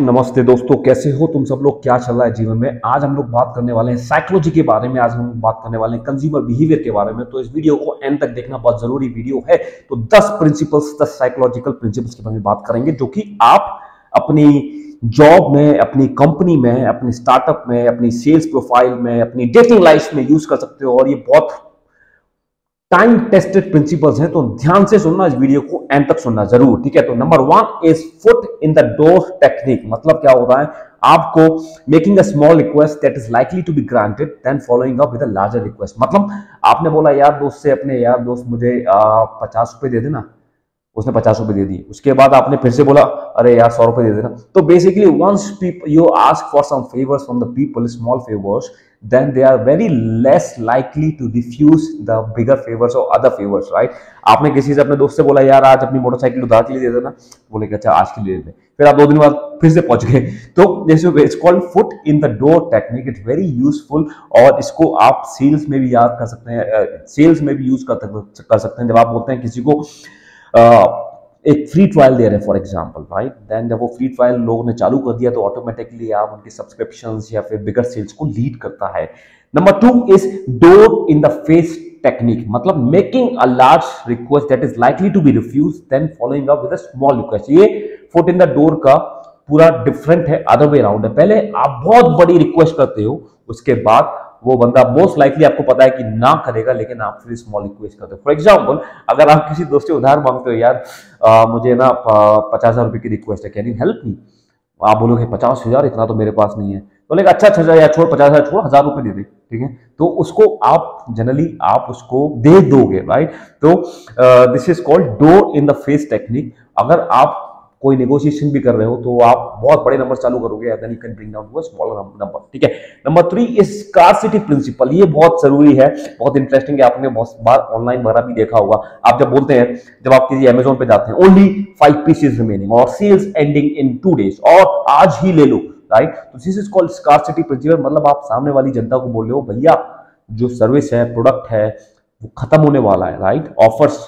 नमस्ते दोस्तों, कैसे हो तुम सब लोग? क्या चल रहा है जीवन में? आज हम लोग बात करने वाले हैं साइकोलॉजी के बारे में। आज हम बात करने वाले हैं कंज्यूमर बिहेवियर के बारे में। तो इस वीडियो को एंड तक देखना बहुत ज़रूरी वीडियो है। तो 10 प्रिंसिपल्स 10 साइकोलॉजिकल प्रिंसिपल्स के बारे में बात करेंगे, जो कि आप अपनी जॉब में, अपनी कंपनी में, अपनी स्टार्टअप में, अपनी सेल्स प्रोफ़ाइल में, अपनी डेटिंग लाइफ में यूज़ कर सकते हो। और ये बहुत टाइम टेस्टेड प्रिंसिपल्स हैं तो ध्यान से सुनना इस वीडियो को एंड तक सुनना ज़रूर, ठीक है? तो number one is foot in the door technique मतलब क्या होता है? आपको making a small request that is likely to be granted then following up with a larger request मतलब आपने बोला, यार दोस्त से अपने, यार दोस्त मुझे पचास रुपए दे देना। उसने पचास रुपए दे दिए। उसके बाद आपने फिर से बोला अरे यार सौ रुपए दे देना। तो basically once people you ask for some favours from the people small favours then they are very less likely to refuse the bigger favors or other favors right? आपने किसी से अपने दोस्त से बोला यार आज अपनी मोटरसाइकिल उधार के लिए दे देना। बोले कि अच्छा आज के लिए दे। दे फिर आप दो दिन बाद फिर से पहुँच गए। तो जैसे it's called foot in the door technique it's very useful और इसको आप सेल्स में भी याद कर सकते हैं सेल्स में भी यूज़ कर, सकते हैं। जब आप बोलते हैं किसी को एक फ्री ट्रायल दे रहे हैं फॉर एग्ज़ाम्पल राइट देन जब वो फ्री ट्रायल लोगों ने चालू कर दिया तो ऑटोमेटिकली आप उनके सब्सक्रिप्शन या फिर बिगर सेल्स को लीड करता है। Number two is door in the face technique मतलब making a large request that is likely to be refuse then following up with a small request ये फुट इन द डोर का पूरा different है other way round है। पहले आप बहुत बड़ी रिक्वेस्ट करते हो, उसके बाद वो बंदा मोस्ट लाइकली आपको पता है कि ना करेगा लेकिन आप फिर स्मॉल रिक्वेस्ट करते हो। फॉर एग्ज़ाम्पल अगर आप किसी दोस्त से उधार मांगते हो यार आ, मुझे ना पचास हज़ार रुपए की रिक्वेस्ट है कैन यू हेल्प मी आप बोलोगे पचास हज़ार इतना तो मेरे पास नहीं है। तो लेकिन अच्छा अच्छा यार छोड़ पचास हज़ार छोड़ हज़ार रुपए दे दे ठीक है? तो उसको आप जनरली आप उसको दे दोगे राइट तो this is called door in the face technique अगर आप कोई नेगोशिएशन भी कर रहे हो तो आप बहुत बड़े नंबर चालू करोगे then you can bring down smaller number ठीक है? Number three is scarcity principle ये बहुत ज़रूरी है, बहुत इंटरेस्टिंग है, आपने बहुत बार ऑनलाइन वगैरह भी देखा होगा। आप जब बोलते हैं, जब आप किसी अमेजोन पे जाते हैं ओनली फाइव पीसेज रिमेनिंग और sales ending in two days और आज ही ले लो राइट तो this is called scarcity principle मतलब आप सामने वाली जनता को बोल रहे हो, भैया, जो सर्विस है प्रोडक्ट है, वो खत्म होने वाला है राइट ऑफर्स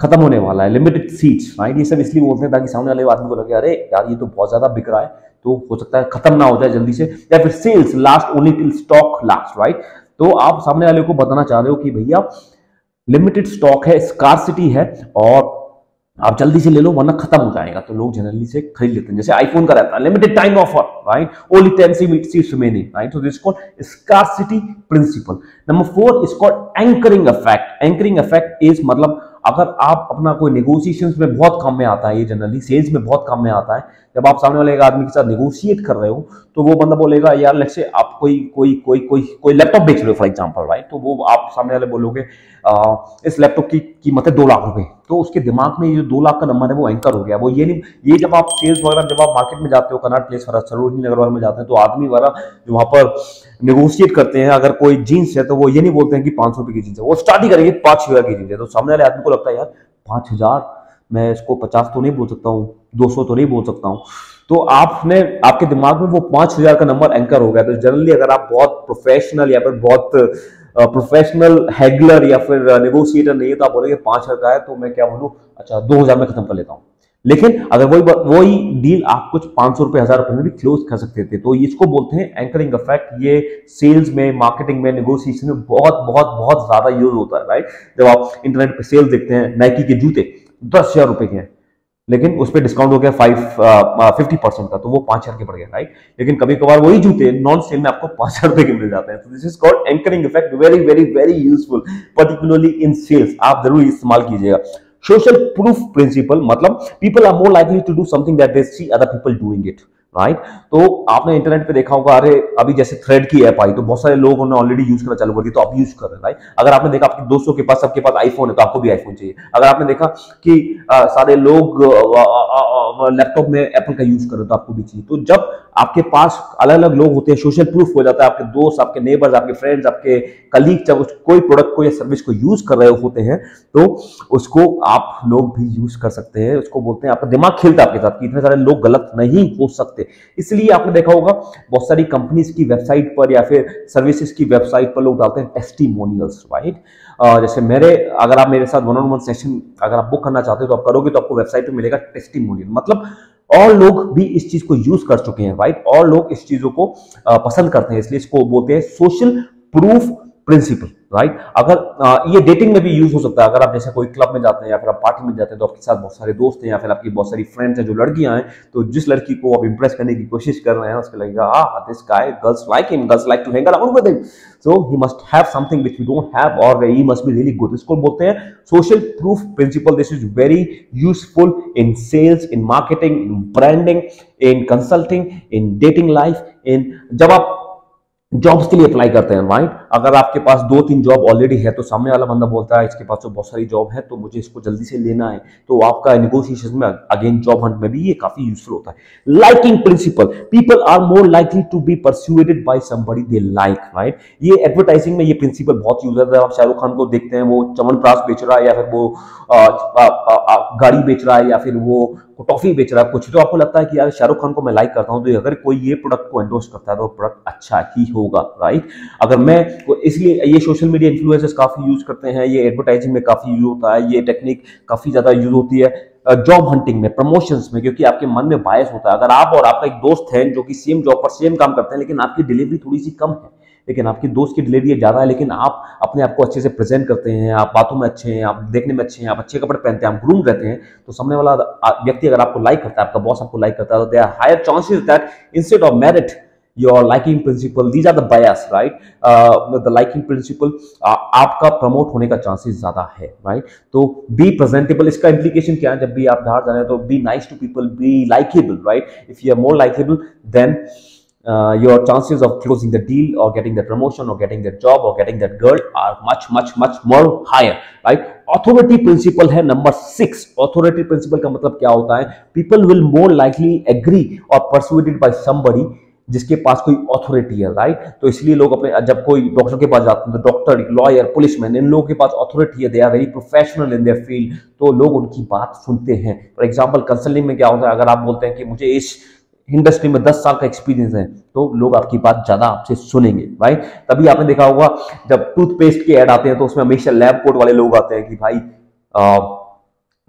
खत्म होने वाला है। लिमिटेड सीट्स राइट ये सब इसलिए बोलते हैं ताकि सामने वाले आदमी को लगे, अरे यार, ये तो बहुत ज़्यादा बिक रहा है तो हो सकता है खत्म ना हो जाए जल्दी से। या फिर sales last only till stock last right तो आप सामने वाले को बताना चाह रहे हो कि भैया लिमिटेड स्टॉक है स्कारसिटी है, और आप जल्दी से ले लो, वरना खत्म हो जाएगा। तो लोग जनरली से खरीद लेते हैं। जैसे आईफोन का रहता है limited time offer right only ten seats remaining right so this called scarcity principle number four is called anchoring effect anchoring effect is मतलब अगर आप अपना कोई निगोशिएशन में बहुत काम में आता है, ये जनरली सेल्स में बहुत काम में आता है, जब आप सामने वाले एक आदमी के साथ निगोशिएट कर रहे हो तो वो बंदा बोलेगा, यार लेट से आप कोई कोई कोई कोई कोई लैपटॉप बेच रहे हो फॉर एग्जांपल राइट तो वो आप सामने वाले बोलोगे इस लैपटॉप की कीमत है दो लाख रुपए। तो उसके दिमाग में ये जो दो लाख का नंबर है, वो एंकर हो गया। वो ये नहीं, ये जब आप सेल्स वगैरह, जब आप मार्केट में जाते हो, कनाट प्लेस वगैरह, सरोजनी नगर वगैरह में जाते हैं तो आदमी वगैरह जो वहाँ पर नेगोशिएट करते हैं, अगर कोई जीन्स है तो वो ये नहीं बोलते हैं कि पाँच रुपए की जीन्स है। वो स्टार्ट ही करेंगे, पाँच हज़ार की जीन्स है। तो सामने वाले आदमी को लगता है, यार, पाँच हज़ार मैं इसको पचास तो नहीं बोल सकता हूँ, दो सौ तो नहीं बोल सकता हूँ। तो आपने, आपके दिमाग में वो पाँच हज़ार का नंबर एंकर हो गया। तो जनरली अगर आप बहुत प्रोफेशनल या फिर बहुत प्रोफेशनल हैगलर या फिर नेगोशिएटर नहीं है तो आप बोलेंगे पाँच हज़ार का है तो मैं क्या बोलूँ अच्छा दो हज़ार में खत्म कर लेता हूँ। लेकिन अगर वही वही डील आप कुछ पाँच सौ रुपए, हज़ार रुपए में भी क्लोज कर सकते थे तो इसको बोलते हैं एंकरिंग इफ़ेक्ट ये सेल्स में मार्केटिंग में नेगोशिएशन में बहुत बहुत बहुत ज़्यादा यूज़ होता है राइट जब आप इंटरनेट पर सेल्स देखते हैं नाइकी के जूते दस हज़ार रुपए के हैं। लेकिन उस पर डिस्काउंट हो गया फाइव फिफ्टी परसेंट का तो वो पाँच हज़ार के पड़ गया राइट लेकिन कभी कभार वही जूते नॉन सेल में आपको पाँच हज़ार रुपए के मिल जाते हैं। तो this is called anchoring effect very very very useful particularly in sales आप ज़रूर इस्तेमाल कीजिएगा। सोशल प्रूफ प्रिंसिपल मतलब people are more likely to do something that they see other people doing it right तो आपने इंटरनेट पे देखा होगा, अरे, अभी जैसे थ्रेड की ऐप आई तो बहुत सारे लोग उन्होंने ऑलरेडी यूज़ करना चालू कर दिया तो आप यूज़ कर रहे हैं राइट अगर आपने देखा आपके दोस्तों के पास, सबके पास आईफोन है तो आपको भी आईफोन चाहिए। अगर आपने देखा कि सारे लोग लैपटॉप में एप्पल का यूज़ कर रहे तो आपको भी चाहिए। तो जब आपके पास अलग अलग लोग होते हैं सोशल प्रूफ हो जाता है, आपके दोस्त, आपके नेबर्स आपके फ्रेंड्स आपके कलीग जब कोई प्रोडक्ट को या सर्विस को यूज़ कर रहे होते हैं तो उसको आप लोग भी यूज़ कर सकते हैं। उसको बोलते हैं, आपका दिमाग खेलता है आपके साथ कि इतने सारे लोग गलत नहीं हो सकते। इसलिए आपने देखा होगा, बहुत सारी कंपनीज़ की वेबसाइट पर या फिर सर्विसेज़ की वेबसाइट पर लोग डालते हैं टेस्टिमोनियल्स राइट जैसे मेरे, अगर आप मेरे साथ वन ऑन वन सेशन अगर आप बुक करना चाहते हो तो आप करोगे तो आपको वेबसाइट पर मिलेगा टेस्टिमोनियल मतलब और लोग भी इस चीज़ को यूज़ कर चुके हैं राइट और लोग इस चीज़ों को पसंद करते हैं, इसलिए इसको बोलते हैं सोशल प्रूफ प्रिंसिपल राइट अगर ये डेटिंग में भी यूज़ हो सकता है। अगर आप जैसे कोई क्लब में जाते हैं या फिर आप पार्टी में जाते हैं तो आपके साथ बहुत सारे दोस्त हैं या फिर आपकी बहुत सारी फ्रेंड्स हैं, जो लड़कियाँ हैं तो जिस लड़की को आप इंप्रेस करने की कोशिश कर रहे हैं, उसके लगेगा this guy girls like him girls like to hang around with him so he must have something which we don't have और he must be really good इसको बोलते हैं social proof principle this is very useful in sales in marketing in branding in consulting in dating life in जब आप jobs के लिए apply करते हैं राइट अगर आपके पास दो तीन जॉब ऑलरेडी है तो सामने वाला बंदा बोलता है, इसके पास तो बहुत सारी जॉब है तो मुझे इसको जल्दी से लेना है। तो आपका निगोशिएशन में अगेन जॉब हंट में भी ये काफ़ी यूजफुल होता है। Liking principle people are more likely to be persuaded by somebody they like right ये एडवर्टाइजिंग में ये प्रिंसिपल बहुत यूज़ होता है। आप शाहरुख खान को देखते हैं, वो चमन प्रास बेच रहा है, या फिर वो गाड़ी बेच रहा है, या फिर वो टॉफी बेच रहा है, कुछ तो आपको लगता है कि यार, शाहरुख खान को मैं लाइक करता हूँ तो अगर कोई ये प्रोडक्ट को एंडोर्स करता है तो प्रोडक्ट अच्छा ही होगा राइट अगर मैं इसलिए ये सोशल मीडिया इन्फ्लुएंसर्स काफ़ी यूज़ करते हैं, ये एडवर्टाइजिंग में काफ़ी यूज़ होता है, ये टेक्निक काफ़ी ज़्यादा यूज़ होती है जॉब हंटिंग में प्रमोशंस में, क्योंकि आपके मन में बायस होता है। अगर आप और आपका एक दोस्त है जो कि सेम जॉब पर सेम काम करते हैं, लेकिन आपकी डिलीवरी थोड़ी सी कम है, लेकिन आपकी दोस्त की डिलीवरी ज़्यादा है, लेकिन आप अपने आप को अच्छे से प्रेजेंट करते हैं, आप बातों में अच्छे हैं, आप देखने में अच्छे हैं, आप अच्छे कपड़े पहनते हैं, आप ग्रूम रहते हैं तो सामने वाला व्यक्ति अगर आपको लाइक करता है, आपका बॉस आपको लाइक करता है तो they are higher chances that instead of merit your liking principle these are the bias right uh, the liking principle uh, आपका प्रमोट होने का चांसेस ज़्यादा है राइट तो बी प्रेजेंटेबल इसका इंप्लीकेशन क्या है जब भी आप बाहर जा रहे हैं तो be nice to people be likeable right if you are more likeable then uh, your chances of closing the deal or getting the promotion or getting the job or getting that girl are much much much more higher right authority principle है number six authority principle का मतलब क्या होता है people will more likely agree or persuaded by somebody जिसके पास कोई authority है राइट तो इसलिए लोग अपने, जब कोई डॉक्टर के पास जाते हैं तो डॉक्टर लॉयर पुलिसमैन इन लोगों के पास अथॉरिटी है they are very professional in their field तो लोग उनकी बात सुनते हैं। फॉर एग्ज़ाम्पल कंसल्टिंग में क्या होता है? अगर आप बोलते हैं कि मुझे इस इंडस्ट्री में दस साल का एक्सपीरियंस है तो लोग आपकी बात ज़्यादा आपसे सुनेंगे राइट तभी आपने देखा होगा, जब टूथपेस्ट के ऐड आते हैं तो उसमें हमेशा लैब कोट वाले लोग आते हैं कि भाई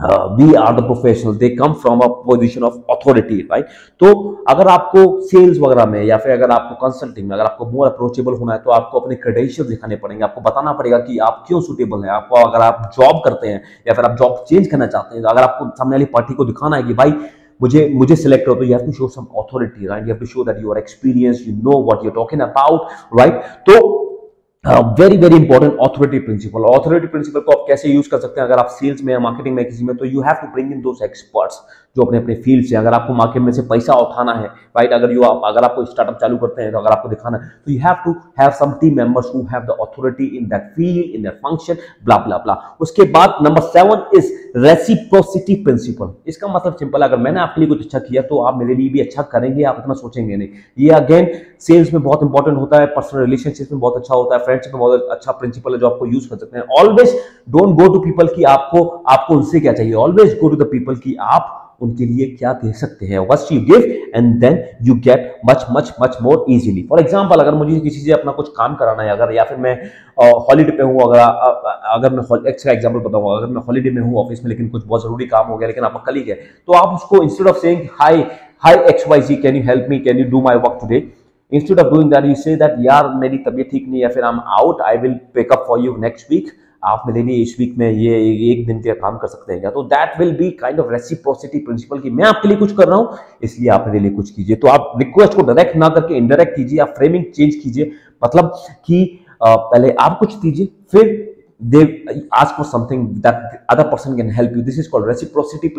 we are the professional they come from a position of authority right तो अगर आपको सेल्स वगैरह में या फिर अगर आपको कंसल्टिंग में, अगर आपको मोर अप्रोचेबल होना है तो आपको अपने क्रेडेंशियल दिखाने पड़ेंगे। आपको बताना पड़ेगा कि आप क्यों सुटेबल हैं। आपको अगर आप जॉब करते हैं या फिर आप जॉब चेंज करना चाहते हैं तो अगर आपको सामने वाली पार्टी को दिखाना है कि भाई, मुझे मुझे सिलेक्ट करो तो you have to show some authority right you have to show that you are experience you know what you are talking about right तो very very important authority principle authority principle को आप कैसे use कर सकते हैं? अगर आप sales में मार्केटिंग में किसी में तो you have to bring in those experts जो अपने अपने फ़ील्ड से अगर आपको मार्केट में से पैसा उठाना है राइट अगर यू आप, अगर आपको स्टार्टअप चालू करते हैं तो अगर आपको दिखाना है तो you have to have some team members who have the authority in that field in that function blah blah blah उसके बाद number seven is reciprocity principle इसका मतलब सिंपल अगर मैंने आपके लिए कुछ अच्छा किया तो आप मेरे लिए भी अच्छा करेंगे, आप इतना सोचेंगे नहीं। ये अगेन सेल्स में बहुत इंपॉर्टेंट होता है पर्सनल रिलेशनशिप में बहुत अच्छा होता है फ्रेंडशिप में बहुत अच्छा प्रिंसिपल है जो आपको यूज़ कर सकते हैं। Always don't go to people की आपको आपको उनसे क्या चाहिए? Always go to the people की आप उनके लिए क्या कह सकते हैं? First you give and then you get much much much more easily for example अगर मुझे किसी से अपना कुछ काम कराना है, अगर या फिर मैं हॉलीडे पे हूँ, अगर अगर मैं एक्स्ट्रा एग्जांपल बताऊँ, अगर मैं हॉलीडे में हूँ ऑफ़िस में, लेकिन कुछ बहुत ज़रूरी काम हो गया, लेकिन आपका कलीग है तो आप उसको instead of saying hi hi X Y Z can you help me can you do my work today instead of doing that you say that यार, मेरी तबीयत ठीक नहीं है, फिर I am out I will pick up for you next week आप मेरे लिए इस वीक में, ये एक दिन का काम कर सकते हैं क्या? तो that will be kind of reciprocity principle की मैं आपके लिए कुछ कर रहा हूँ, इसलिए आप मेरे लिए कुछ कीजिए। तो आप रिक्वेस्ट को डायरेक्ट ना करके इनडायरेक्ट कीजिए, आप फ्रेमिंग चेंज कीजिए। मतलब कि पहले आप कुछ दीजिए फिर they ask for something that the other person can help you. This is called reciprocity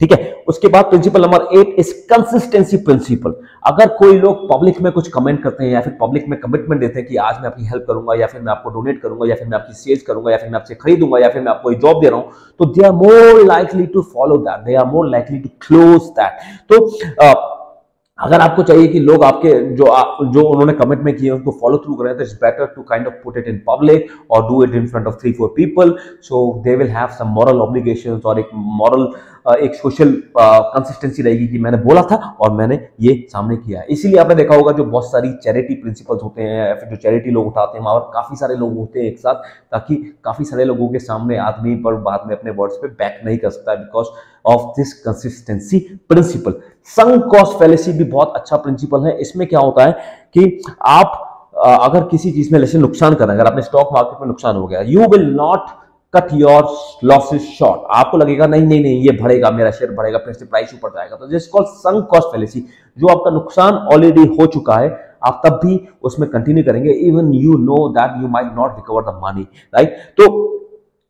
ठीक है? उसके बाद principle number eight is consistency principle अगर कोई लोग पब्लिक में कुछ कमेंट करते हैं या फिर पब्लिक में कमिटमेंट देते हैं कि आज मैं आपकी हेल्प करूँगा या फिर मैं आपको डोनेट करूँगा या फिर मैं आपकी सेल्स करूँगा या फिर मैं आपसे खरीदूँगा या फिर मैं आपको जॉब दे रहा हूँ तो they are more likely to follow that they are more likely to close that तो uh, अगर आपको चाहिए कि लोग आपके जो जो उन्होंने कमेंट में किए उनको फॉलो थ्रू करें तो it's better to kind of put it in public और do it in front of three four people so they will have some moral obligations और एक मॉरल एक सोशल कंसिस्टेंसी रहेगी कि मैंने बोला था और मैंने ये सामने किया है। इसीलिए आपने देखा होगा जो बहुत सारी चैरिटी प्रिंसिपल्स होते हैं, या फिर जो चैरिटी लोग उठाते हैं, वहाँ पर काफ़ी सारे लोग होते हैं एक साथ, ताकि काफ़ी सारे लोगों के सामने आदमी पर बाद में अपने वर्ड्स पे बैक नहीं कर सकता because of this consistency principle sunk cost fallacy भी बहुत अच्छा प्रिंसिपल है। इसमें क्या होता है कि आप अगर किसी चीज़ में, जैसे नुकसान कर अगर आपने स्टॉक मार्केट में नुकसान हो गया you will not cut your losses short आपको लगेगा, नहीं नहीं नहीं, ये बढ़ेगा, मेरा शेयर बढ़ेगा, फिर से प्राइस ऊपर जाएगा। तो जिस कॉल संग कॉस्ट फैलेसी जो आपका नुकसान ऑलरेडी हो चुका है, आप तब भी उसमें कंटिन्यू करेंगे even you know that you might not recover the money right तो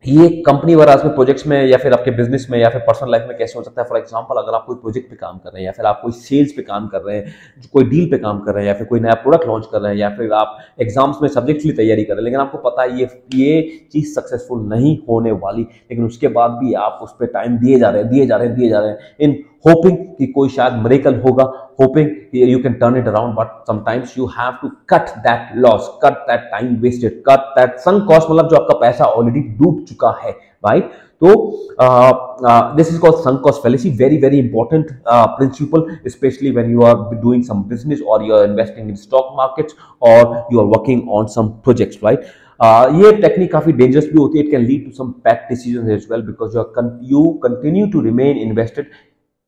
ये कंपनी में प्रोजेक्ट्स में या फिर आपके बिज़नेस में या फिर पर्सनल लाइफ में कैसे हो सकता है? फॉर एग्जांपल अगर आप कोई प्रोजेक्ट पे काम कर रहे हैं या फिर आप कोई सेल्स पे काम कर रहे हैं, कोई डील पे काम कर रहे हैं या फिर कोई नया प्रोडक्ट लॉन्च कर रहे हैं या फिर आप एग्ज़ाम्स में सब्जेक्ट की तैयारी कर रहे हैं, लेकिन आपको पता है ये ये चीज़ सक्सेसफुल नहीं होने वाली, लेकिन उसके बाद भी आप उस पर टाइम दिए जा रहे हैं, दिए जा रहे हैं, दिए जा रहे हैं। इन होपिंग कि कोई शायद मरेकल होगा hoping you can turn it around but sometimes you have to cut that loss cut that time wasted cut that sunk cost मतलब जो आपका पैसा ऑलरेडी डूब चुका है राइट तो this is called sunk cost fallacy very very important principle specially when you are doing some business और you are investing in stock markets और you are working on some projects right ये technique काफ़ी dangerous भी होती है it can lead to some bad decision as well because you continue to remain invested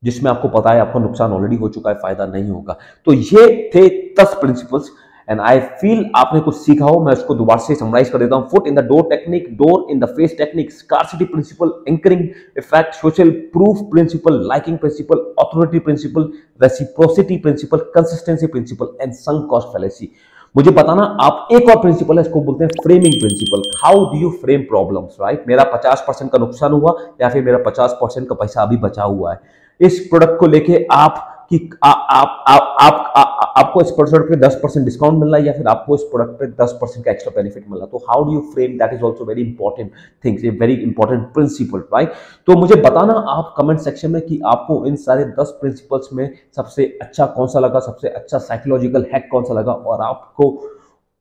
जिसमें आपको पता है आपका नुकसान ऑलरेडी हो चुका है, फ़ायदा नहीं होगा। तो ये थे दस प्रिंसिपल्स एंड आई फील आपने कुछ सीखा हो, मैं उसको दोबारा से समराइज कर देता हूँ। Foot in the door technique door in the face technique scarcity principle anchoring effect social proof principle liking principle authority principle reciprocity principle consistency principle and sunk cost fallacy मुझे बताना आप एक और प्रिंसिपल है इसको बोलते हैं framing principle how do you frame problem right मेरा 50 परसेंट का नुकसान हुआ या फिर मेरा 50 परसेंट का पैसा अभी बचा हुआ है। इस प्रोडक्ट को लेके आप कि आ, आप आप आप आपको इस प्रोडक्ट पे 10 परसेंट डिस्काउंट मिल रहा है या फिर आपको इस प्रोडक्ट पे 10 परसेंट का एक्स्ट्रा बेनिफिट मिल रहा तो how do you frame that is also very important things ये वेरी इंपॉर्टेंट प्रिंसिपल राइट तो मुझे बताना आप कमेंट सेक्शन में कि आपको इन सारे 10 प्रिंसिपल्स में सबसे अच्छा कौन सा लगा, सबसे अच्छा साइकोलॉजिकल हैक कौन सा लगा और आपको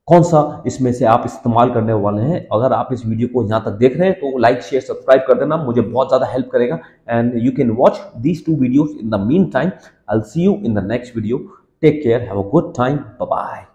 कौन सा इसमें से आप इस्तेमाल करने वाले हैं। अगर आप इस वीडियो को यहाँ तक देख रहे हैं तो लाइक शेयर सब्सक्राइब कर देना, मुझे बहुत ज़्यादा हेल्प करेगा। And you can watch these two videos in the meantime I see you in the next video Take care. Have a good time. Bye bye.